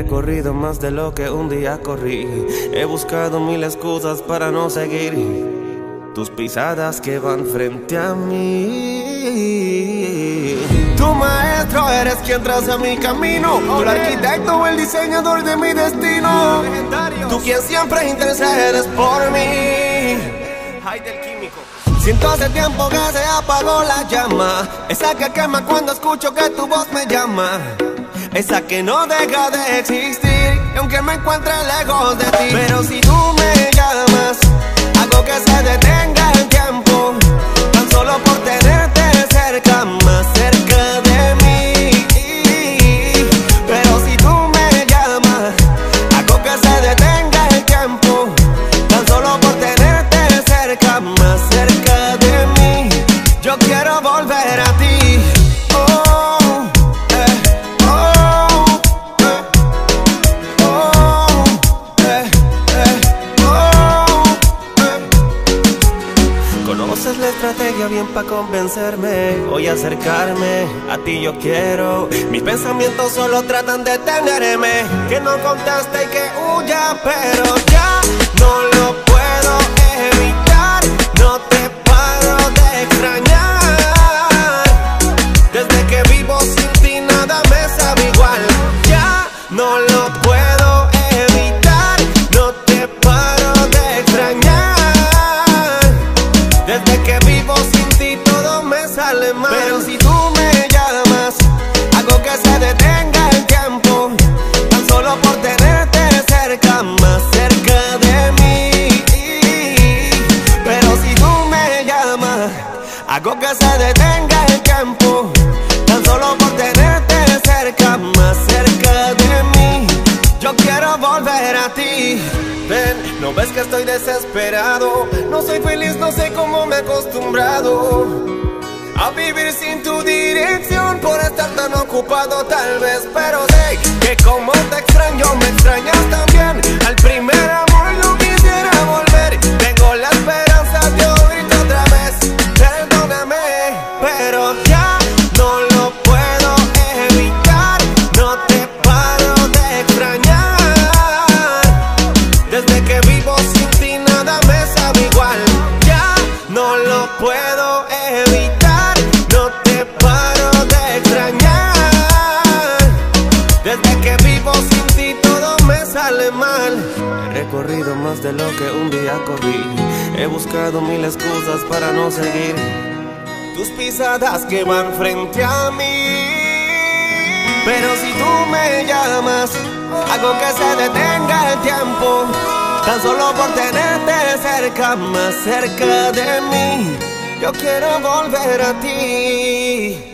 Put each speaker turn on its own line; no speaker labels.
He recorrido más de lo que un día corrí. He buscado mil excusas para no seguir tus pisadas que van frente a mí. Tu maestro eres quien traza mi camino. Tu el arquitecto o el diseñador de mi destino. Tú quien siempre intercedes por mí. Ay, del químico. Siento hace tiempo que se apagó la llama. Esa que quema cuando escucho que tu voz me llama esa que no deja de existir, aunque me encuentre lejos de ti. Pero si tú me llamas, hago que se detenga el tiempo, tan solo por tenerte cerca, más cerca de mí. Pero si tú me llamas, hago que se detenga el tiempo, tan solo por tenerte cerca, más cerca de mí. Yo quiero volver a ti. Conoces estrategia bien para convencerme. Voy a acercarme, a ti yo quiero. Mis pensamientos solo tratan de tenerme. Que no conteste y que huya, pero ya no lo puedo evitar. No te paro de extrañar. Desde que vivo sin ti nada me sabe igual. Ya no lo puedo evitar. No te paro de extrañar. Desde que sale mal Pero si tú me llamas Hago que se detenga el tiempo. Tan solo por tenerte cerca Más cerca de mí. Pero si tú me llamas Hago que se detenga el tiempo. Tan solo por tenerte cerca Más cerca de mí. Yo quiero volver a ti. Ven, no ves que estoy desesperado. No soy feliz, no sé cómo me he acostumbrado A vivir sin tu dirección Por estar tan ocupado tal vez Pero sé que como te extraño me extrañas también. Al primer amor no quisiera volver Tengo la esperanza de oírte otra vez. Perdóname, pero ya no lo puedo evitar. No te paro de extrañar. Desde que He recorrido más de lo que un día corrí He buscado mil excusas para no seguir Tus pisadas que van frente a mí pero si tú me llamas, hago que se detenga el tiempo. Tan solo por tenerte cerca, más cerca de mí. Yo quiero volver a ti.